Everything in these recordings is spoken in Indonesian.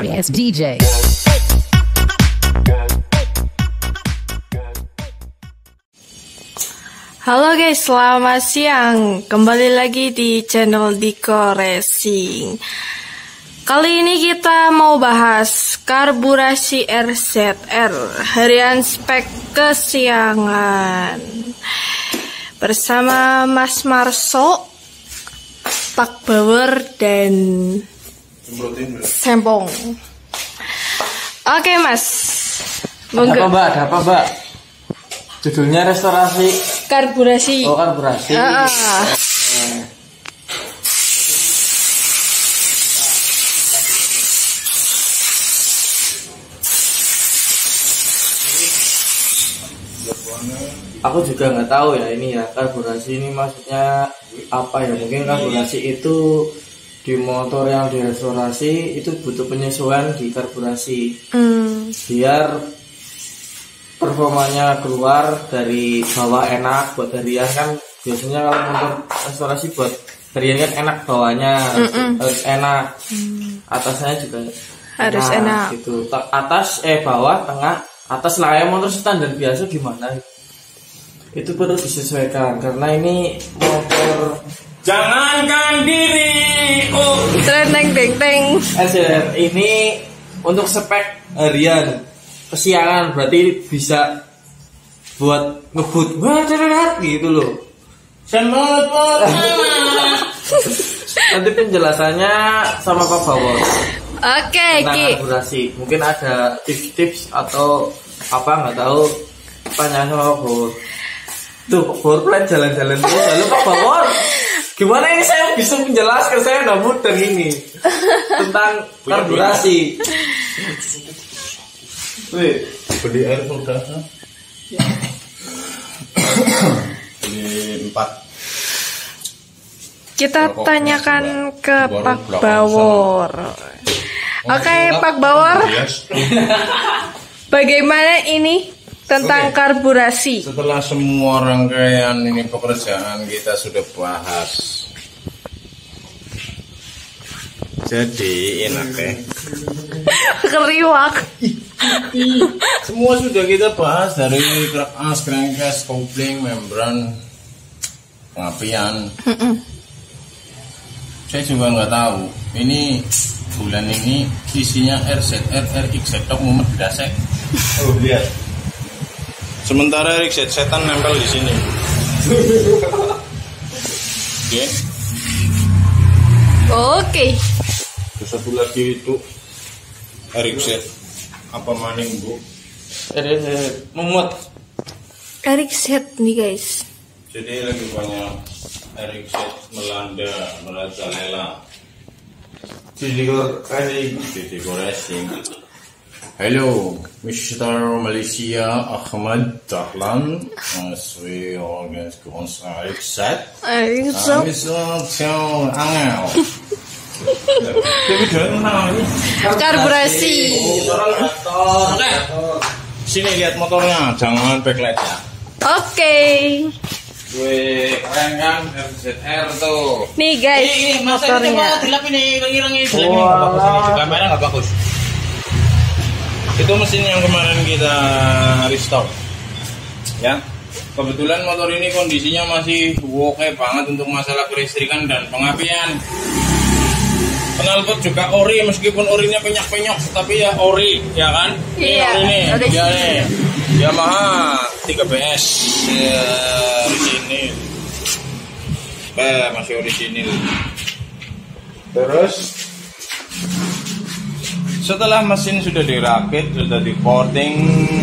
Darius DJ. Halo guys, selamat siang. Kembali lagi di channel Diko Racing. Kali ini kita mau bahas karburasi RZR harian spek kesiangan bersama Mas Marso, Pak Bauer dan Sempong. Oke Mas, Ada monggo apa mbak? Ada apa mbak? Judulnya restorasi karburasi. Oh karburasi Ah, Aku juga nggak tahu ya ini ya karburasi ini maksudnya apa ya mungkin karburasi itu di motor yang direstorasi itu butuh penyesuaian di karburasi. Hmm, biar performanya keluar dari bawah enak buat harian kan biasanya kalau motor restorasi buat harian kan enak bawahnya harus, harus enak atasnya juga Harus enak. gitu. Ta- atas eh bawah tengah atas. Lah ya motor standar biasa gimana? Itu perlu disesuaikan karena ini motor Jangankan diri. Oh, tren teng teng ini untuk spek harian kesiangan berarti bisa buat ngebut. Gitu loh. Semut nanti penjelasannya sama Pak Bawor Oke, tentang Ki. mungkin ada tips-tips atau apa nggak tahu. Tanya sama Pak Bawor tuh Pak jalan-jalan terus lalu Pak Bawor gimana ini saya bisa menjelaskan? Saya udah muter ini. Tentang karburasi Wih, beli air soda. beli empat. Kita Rokok tanyakan ke Baru Pak Bawor. Oke, Pak Bawor, bagaimana ini tentang Oke. karburasi? Setelah semua rangkaian ini pekerjaan kita sudah bahas. Jadi enak ya. Keriwak. Semua sudah kita bahas dari kerak as, crankcase, kopling, membran, pengapian. Saya juga nggak tahu. Ini bulan ini isinya RZR, RXZ, tok mumet dasek. Oh lihat. Sementara RXZ setan nempel di sini. Oke. Oke. Terus satu lagi itu RXZ apa maning bu? ada memut Erik set nih guys. Jadi lagi banyak RXZ melanda merajalela jadi kasih di Racing. Hello, Mr. Malaysia Ahmad Dahlan, Maswi Organs Kons RXZ. Erik Kami Tiao Angel. Tapi dia menang ini. Karburasi. Oke. Sini lihat motornya, jangan backlightnya. Oke. Gue keren kan RZR tuh. Nih guys, motornya. dilap ini hilang-hilang ini. Di kamera nggak bagus. Itu mesin yang kemarin kita restore. Ya. Kebetulan motor ini kondisinya masih oke banget untuk masalah kelistrikan dan pengapian. Knalpot juga ori meskipun orinya penyok-penyok tapi ya ori ya kan? Iya, Ini ori nih. ori. Ya nih. Yamaha 3BS ya, orisinil. Eh, masih orisinil. Terus setelah mesin sudah dirakit, sudah di porting,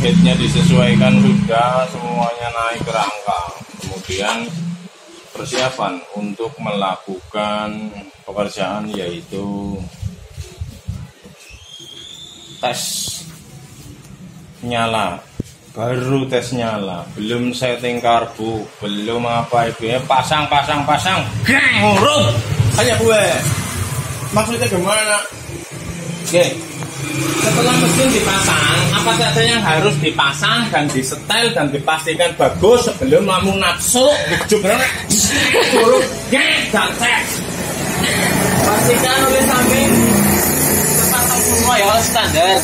headnya disesuaikan sudah, semuanya naik ke rangka. Kemudian persiapan untuk melakukan pekerjaan yaitu tes nyala. Baru tes nyala. Belum setting karbu belum apa itu ya. Pasang pasang pasang. Gang ngurung hanya gue. Maksudnya gimana Oke. Setelah mesin dipasang, apa saja yang harus dipasang dan disetel dan dipastikan bagus sebelum kamu nafsu jebret turun dan tes. Pastikan oleh samping sepasang semua semua ya standar.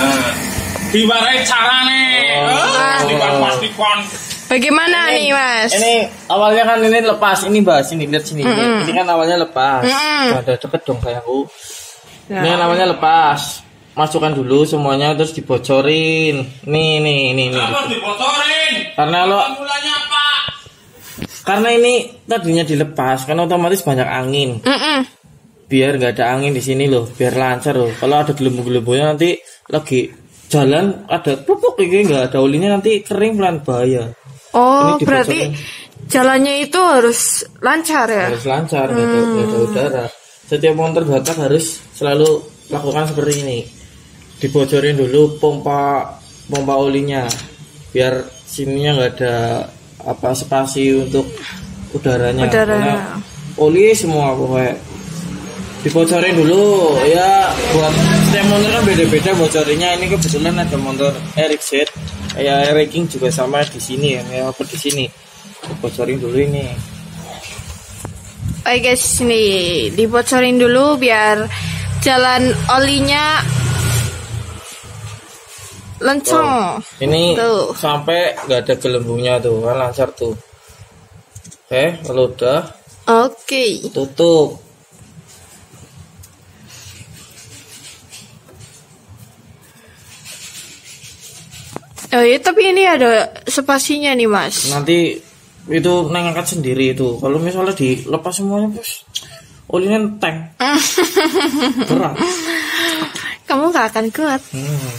Nah, diwarai carane. Ah. Oh, dikon pastikon. Bagaimana nih mas? Ini awalnya kan ini lepas, ini bahas ini lihat sini. Mm-mm. Ini kan awalnya lepas. Mm-mm. Ada cepet dong sayangku. Ya. Ini awalnya lepas. Masukkan dulu semuanya terus dibocorin. Nih nih nih nih. Apa dibocorin? Karena lo Mulanya apa? karena ini tadinya dilepas kan otomatis banyak angin. Mm-mm. Biar nggak ada angin di sini loh, biar lancar loh. Kalau ada gelembung-gelembungnya nanti lagi jalan ada pupuk ini nggak ada olinya nanti kering pelan bahaya. Oh Ini berarti jalannya itu harus lancar ya? harus lancar nggak ada, nggak ada udara setiap motor batak harus selalu lakukan seperti ini. Dibocorin dulu pompa pompa olinya biar sininya nggak ada apa spasi untuk udaranya. Udara. Karena oli semua pokoknya. Dibocorin dulu ya buat setiap motor kan beda-beda bocorinnya. Ini kebetulan ada motor Eric Z. Kayak ranking juga sama di sini ya ya apa di sini. Bocorin dulu ini Oke guys, nih dibocorin dulu biar jalan olinya lencong. Ini Tuh. sampai nggak ada gelembungnya tuh kan lancar tuh. Oke, kalau udah Oke. tutup. Oh iya, tapi ini ada spasinya nih mas. Nanti itu neng angkat sendiri itu. Kalau misalnya dilepas semuanya bos, olinya tank berat. Kamu gak akan kuat. Hmm.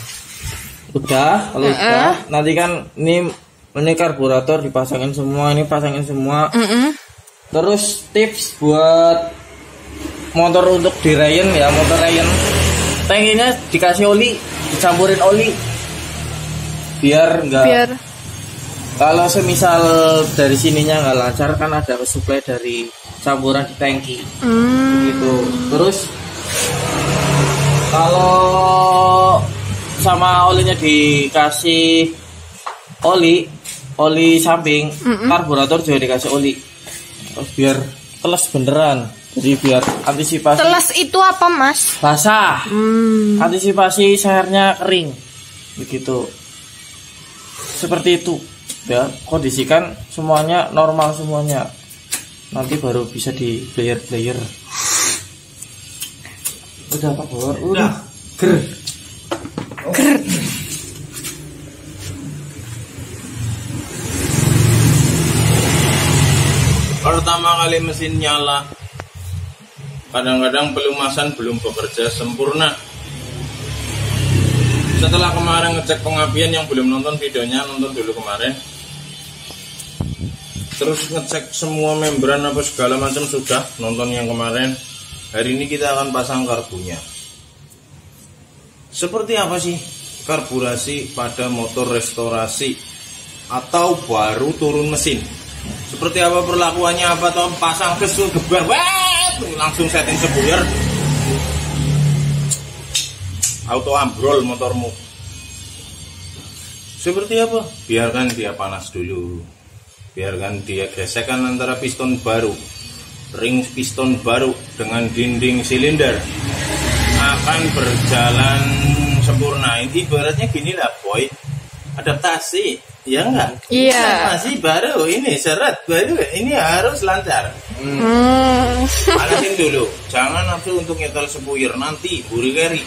Udah, kalau udah, nanti kan ini ini karburator dipasangin semua, ini pasangin semua. Mm-mm. Terus tips buat motor untuk di Ryan ya, motor Ryan. Tankinya dikasih oli, dicampurin oli. Biar enggak Biar kalau semisal dari sininya nggak lancar kan ada supply dari campuran di tangki hmm, gitu. Terus kalau sama olinya dikasih oli, oli samping, karburator juga dikasih oli. Terus biar teles beneran. Jadi biar antisipasi telas itu apa mas? basah. Hmm. Antisipasi sayarnya kering. Begitu. Seperti itu. Ya, kondisikan semuanya normal semuanya. Nanti baru bisa di player-player. Udah Pak Bor, udah. Ger. Pertama kali mesin nyala, kadang-kadang pelumasan belum bekerja sempurna. Setelah kemarin ngecek pengapian yang belum nonton videonya, nonton dulu kemarin. Terus ngecek semua membran apa segala macam sudah, nonton yang kemarin. Hari ini kita akan pasang karbunya. Seperti apa sih karburasi pada motor restorasi atau baru turun mesin? Seperti apa perlakuannya apa toh pasang kesul gebar, langsung setting sebuyer. Auto ambrol motormu. Seperti apa? Biarkan dia panas dulu. Biarkan dia gesekan antara piston baru, ring piston baru dengan dinding silinder akan berjalan sempurna. Ini ibaratnya gini lah, boy. Adaptasi, ya enggak? Iya. Masih baru ini seret baru ini harus lancar. Hmm. Panasin dulu, jangan nafsu untuk nyetel sepuyer nanti buri keri.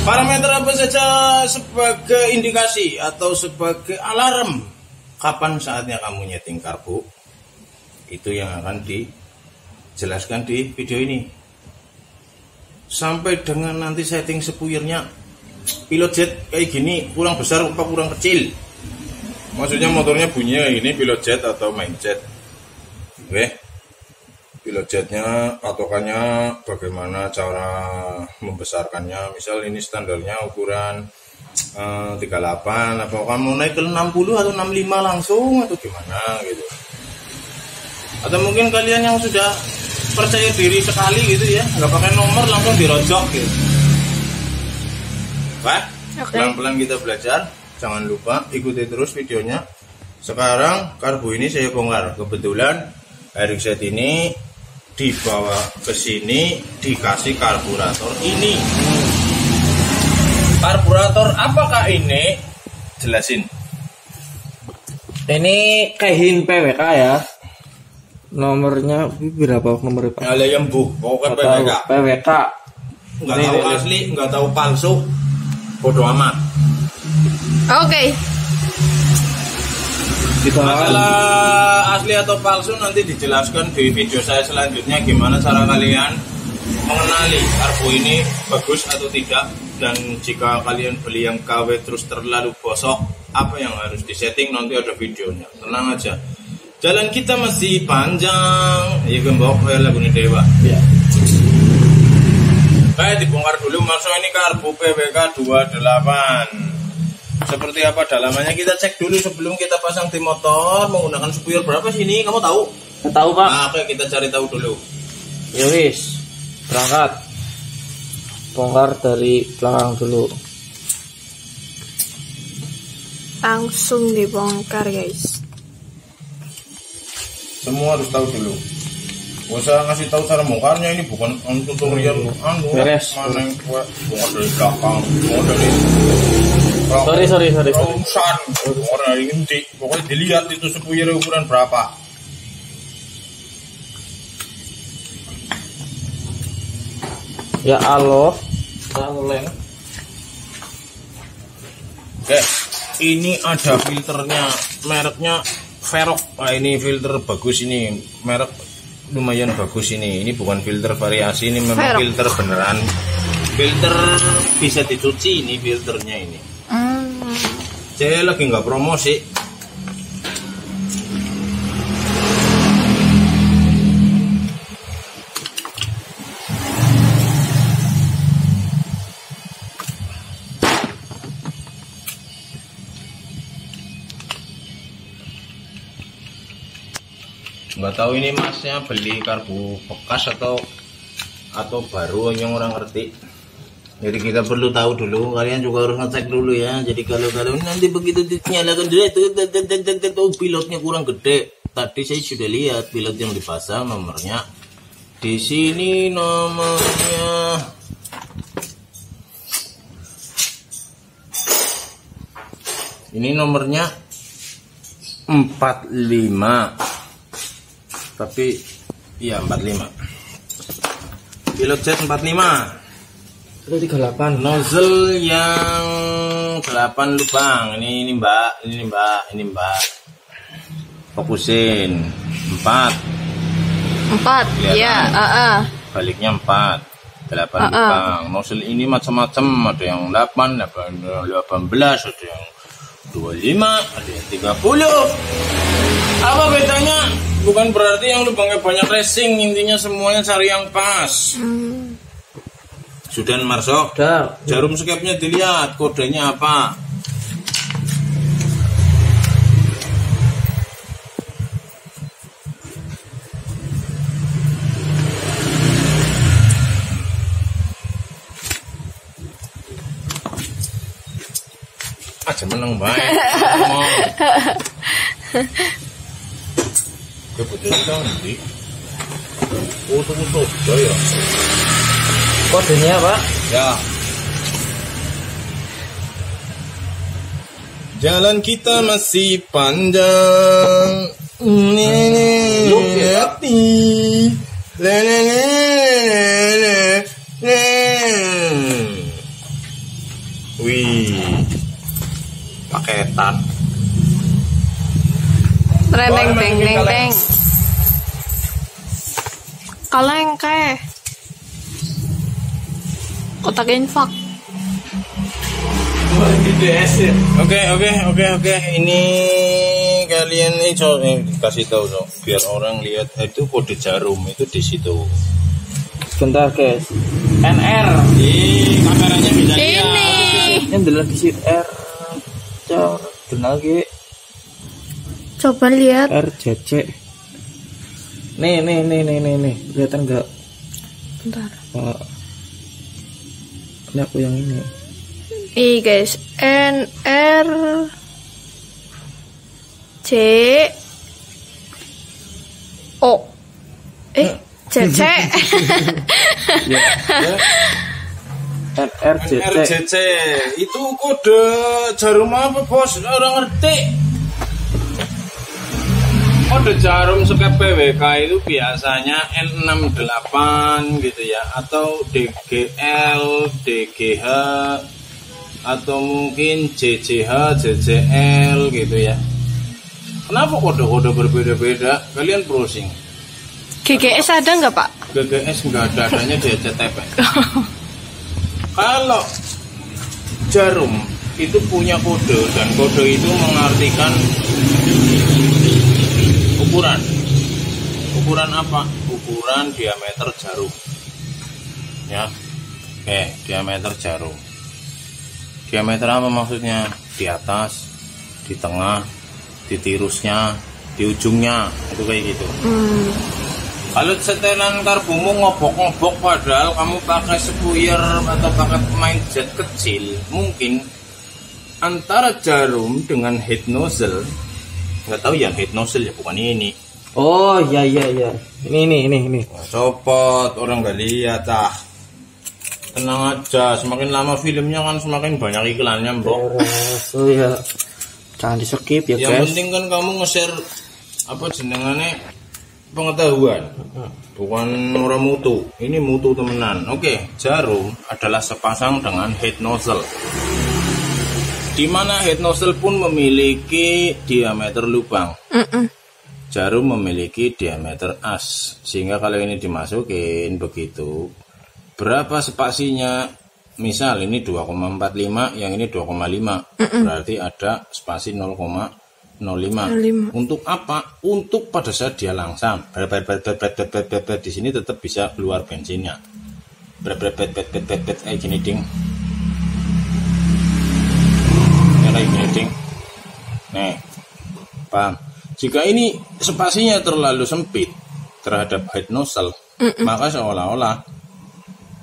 Parameter apa saja sebagai indikasi atau sebagai alarm kapan saatnya kamu nyeting karbu? Itu yang akan dijelaskan di video ini. Sampai dengan nanti setting sepuyernya pilot jet kayak gini kurang besar apa kurang kecil? Maksudnya motornya bunyinya ini pilot jet atau main jet? Oke. Pilot jetnya patokannya bagaimana cara membesarkannya? Misal ini standarnya ukuran eh, 38 apa kamu naik ke 60 atau 65 langsung atau gimana gitu. Atau mungkin kalian yang sudah percaya diri sekali gitu ya nggak pakai nomor langsung dirojok gitu. Pak pelan-pelan kita belajar jangan lupa ikuti terus videonya. Sekarang karbu ini saya bongkar. Kebetulan Eric Set ini dibawa ke sini dikasih karburator ini. Karburator apakah ini? Jelasin. Ini Kehin PWK ya. Nomornya berapa nomor Pak? Ada yang bu, pokoknya Nggak tahu. PWK. PWK. Nggak Ini, tahu ini. asli, nggak tahu palsu. Bodoh amat. Oke. Kita Masalah asli atau palsu nanti dijelaskan di video saya selanjutnya gimana cara kalian mengenali karbu ini bagus atau tidak dan jika kalian beli yang KW terus terlalu bosok apa yang harus disetting nanti ada videonya tenang aja jalan kita masih panjang ya gembok ya lagu ini dewa ya. Baik dibongkar dulu maksud ini karbu PWK 28 seperti apa dalamannya kita cek dulu sebelum kita pasang di motor menggunakan spuyur berapa sih ini kamu tahu? Tahu Pak. Nah, oke kita cari tahu dulu. Ya wis. Berangkat. Bongkar dari belakang dulu. Langsung dibongkar guys. Semua harus tahu dulu. Gak usah ngasih tahu cara bongkarnya ini bukan anu tutorial anu Beres. mana yang bongkar dari belakang, bongkar dari Sorry, sorry, sorry, sorry. Bongkar dari inti. Pokoknya dilihat itu spuyurnya ukuran berapa. Ya Allah. Leng. Oke, ini ada filternya, mereknya Verok. Nah, ini filter bagus ini, merek lumayan bagus ini. Ini bukan filter variasi, ini memang Verok. filter beneran. Filter bisa dicuci ini filternya ini. Hmm. Saya lagi nggak promosi. Tahu ini masnya beli karbu bekas atau atau baru yang orang ngerti. Jadi kita perlu tahu dulu kalian juga harus ngecek dulu ya. Jadi kalau kalau nanti begitu dinyalakan dulu itu oh, pilotnya kurang gede. Tadi saya sudah lihat pilot yang dipasang nomornya. Di sini nomornya. Ini nomornya 45 tapi iya 45 pilot jet 45 Itu 38. nozzle yang 8 lubang ini ini mbak ini mbak ini mbak fokusin 4 Empat. Kelihatan. Ya. ah, ah. baliknya 4 8 Ah, ah. lubang nozzle ini macam-macam ada yang 8 ada yang 18 ada yang 25 ada yang 30 apa bedanya bukan berarti yang lubangnya banyak racing intinya semuanya cari yang pas Hmm. Sudan Marsok Udah. Jarum skepnya dilihat kodenya apa. Aja menang baik. Ngomong. Kebetulan kan nanti. Oh, tunggu tuh, ya. Kodenya Pak. Ya. Jalan kita masih panjang. Lu, ya, Pak. Wih, paketan. Reneng Boleh, teng masukin teng kaleng. teng. Kaleng kayak. Kotak infak. Oke oke oke oke ini kalian ini co- eh, kasih tahu so biar orang lihat eh, itu kode jarum itu di situ. Sebentar guys. NR. Di kameranya bisa Ini. Yang dulu di R. Cor. Kenal ge. Coba lihat. RCC. Nih, nih, nih, nih, nih, nih. Kelihatan nggak? Bentar. Pak? Ini aku yang ini. Ih guys, N R C O. Eh, Cece. Ya. RRJC. RJC itu kode jarum apa bos orang ngerti kode jarum skep PWK itu biasanya N68 gitu ya atau DGL DGH atau mungkin JJH JJL gitu ya. Kenapa kode-kode berbeda-beda? Kalian browsing. GGS ada nggak pak? GGS nggak ada adanya di CTP kalau jarum itu punya kode dan kode itu mengartikan ukuran. Ukuran apa? Ukuran diameter jarum. Ya. Oke diameter jarum. Diameter apa maksudnya? Di atas di tengah di tirusnya di ujungnya. Itu kayak gitu. Hmm. kalau setelan karbumu ngobok-ngobok padahal kamu pakai spuyer atau pakai pemain jet kecil, mungkin antara jarum dengan head nozzle nggak tahu yang head nozzle ya bukan ini. Oh iya iya iya. Ini ini ini ini. Copot orang nggak lihat ah. Tenang aja, semakin lama filmnya kan semakin banyak iklannya. Beres. Oh ya. Jangan di skip ya Yang guys. penting kan kamu nge-share apa jenengannya pengetahuan bukan orang mutu ini mutu temenan oke jarum adalah sepasang dengan head nozzle di mana head nozzle pun memiliki diameter lubang Mm-mm. jarum memiliki diameter as sehingga kalau ini dimasukin begitu berapa spasinya misal ini 2,45 yang ini 2,5 berarti ada spasi 0,05 untuk apa untuk pada saat dia langsam bret. di sini tetap bisa keluar bensinnya bret, bret, bret, bret, bret. kayak gini ding Ding nih paham jika ini spasinya terlalu sempit terhadap head nozzle maka seolah-olah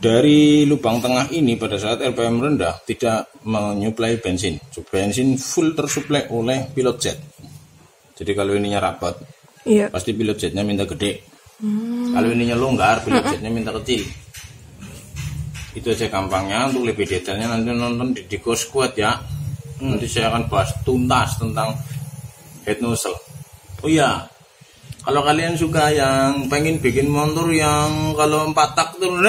dari lubang tengah ini pada saat RPM rendah tidak menyuplai bensin. Bensin full tersuplai oleh pilot jet. Jadi kalau ininya rapat, Iya. pasti pilot jetnya minta gede. Kalau ininya longgar, pilot jetnya minta kecil. Itu aja gampangnya. Untuk lebih detailnya nanti nonton di Diko Squad ya. Nanti saya akan bahas tuntas tentang head nozzle. Oh iya, kalau kalian suka yang pengen bikin motor yang kalau empat tak den.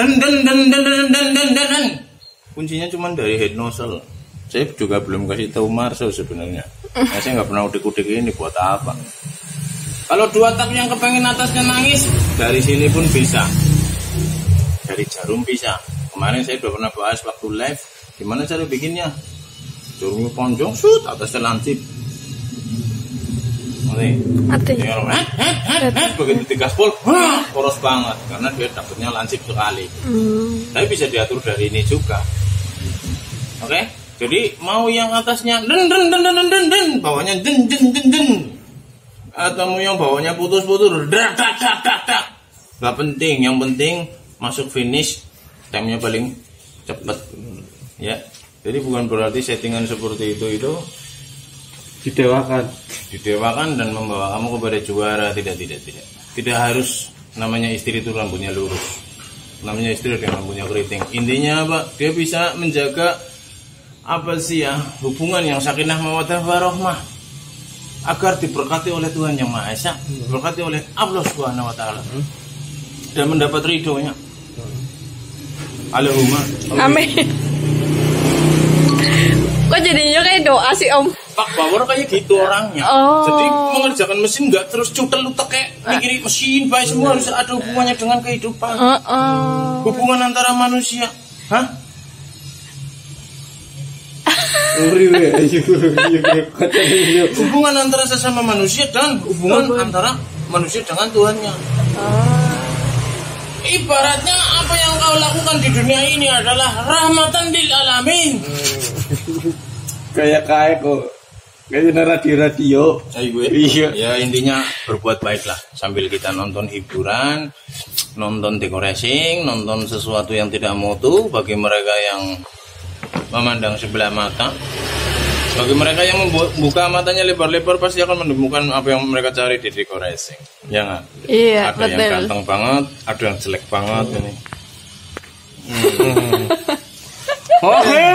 kuncinya cuma dari head nozzle. Saya juga belum kasih tahu Marso sebenarnya. Nah, saya nggak pernah udik-udik ini buat apa. Kalau dua tak yang kepengen atasnya nangis, dari sini pun bisa. Dari jarum bisa. Kemarin saya udah pernah bahas waktu live, gimana cara bikinnya. Jarumnya panjang, shoot, atasnya lancip. Nih. Ya, eh, eh, eh, eh, begitu digaspol, poros banget karena dia dapatnya lancip sekali. Hmm. Tapi bisa diatur dari ini juga. Oke? Jadi mau yang atasnya den den den den den den, den bawahnya den den den den. Atau mau yang bawahnya putus-putus dak dak dak dak dak. Gak penting, yang penting masuk finish time-nya paling cepat. Ya. Jadi bukan berarti settingan seperti itu itu Didewakan. didewakan dan membawa kamu kepada juara. Tidak tidak tidak. Tidak harus namanya istri itu rambutnya lurus. Namanya istri dengan rambutnya keriting. Intinya apa? Dia bisa menjaga apa sih ya hubungan yang sakinah mawadah warohmah agar diberkati oleh Tuhan yang Maha Esa diberkati oleh Allah Subhanahu Wa Taala. Dan mendapat ridhonya. Allahumma Amin. Kok jadinya kayak doa sih om? Pak Bawor kayak gitu orangnya. Oh. Jadi mengerjakan mesin nggak terus cutel lutek kayak mikirin mesin, baik semua harus ada hubungannya dengan kehidupan. Heeh. Hubungan antara manusia. Hah? Hubungan antara sesama manusia dan hubungan antara manusia dengan Tuhannya. Ibaratnya apa yang kau lakukan di dunia ini adalah rahmatan lil alamin. Kayak kayak kok. Kayak radio-radio. Saya gue. Iya. Ya intinya berbuat baiklah sambil kita nonton hiburan, nonton dekorasi, nonton sesuatu yang tidak mutu bagi mereka yang memandang sebelah mata. Bagi mereka yang membuka matanya lebar-lebar pasti akan menemukan apa yang mereka cari di Rico Racing. Ya nggak? Iya, ada betul. yang ganteng banget, ada yang jelek banget ini. Hmm. Oke.